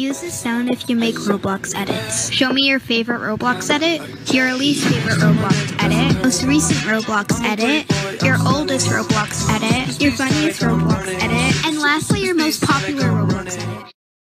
Use this sound if you make Roblox edits. Show me your favorite Roblox edit, your least favorite Roblox edit, most recent Roblox edit, your oldest Roblox edit, your funniest Roblox edit, and lastly, your most popular Roblox edit.